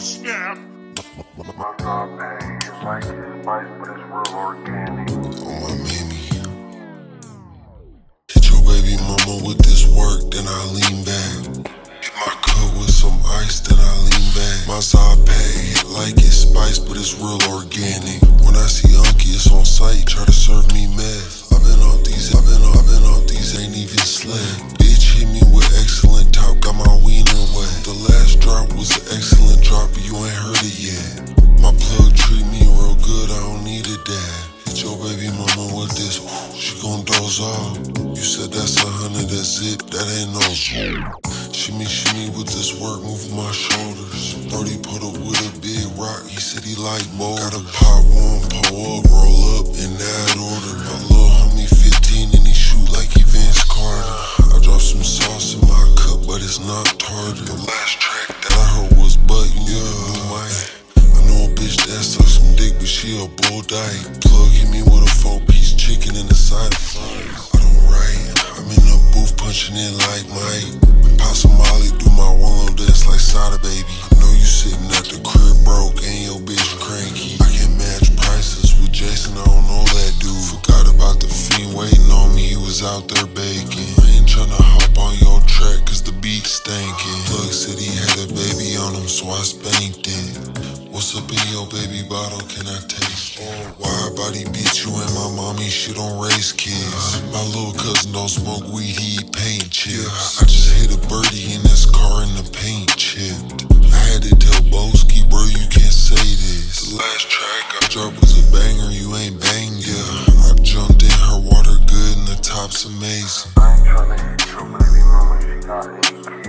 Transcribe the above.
snap! My pay is like it's spice, but it's real organic. Oh my mammy. Hit your baby mama with this work, then I lean back. Hit my cup with some ice, then I lean back. My pay hit like it's spice, but it's real organic. When I see Unky, it's on site, try to serve me meth. I've been off these, I've been off, I've been off these, ain't even slick. With she gon' doze off. You said that's a hundred, that's it, that ain't no Shimmy, shimmy with this work, move my shoulders. Brody put up with a big rock, he said he like more. Gotta pop one, pull up, roll up in that order. My little homie 15 and he shoot like he Vince Carter. I drop some sauce in my cup, but it's not tartar. The last track that I heard was But yeah. I know a bitch that sucks some dick, but she a bull dyke. Plug hit me with a four piece and a side of fries. I don't write, I'm in the booth punching in like Mike. Pop Molly, do my one little dance like Sada baby. I know you sitting at the crib broke and your bitch cranky. I can match prices with Jason, I don't know that dude. Forgot about the fiend waiting on me, he was out there baking. I ain't tryna hop on your track cause the beat stankin'. Plug said he had a baby on him, so I spanked it. What's up in your baby bottle? Can I taste? Why body beat you and my mommy? She don't raise kids. My little cousin don't smoke weed, he eat paint chips. I just hit a birdie in this car and the paint chipped. I had to tell Boski, bro, you can't say this. The last track I dropped was a banger, you ain't banged yeah. I jumped in her water good and the top's amazing. I ain't tryna hit your baby mama, she got eight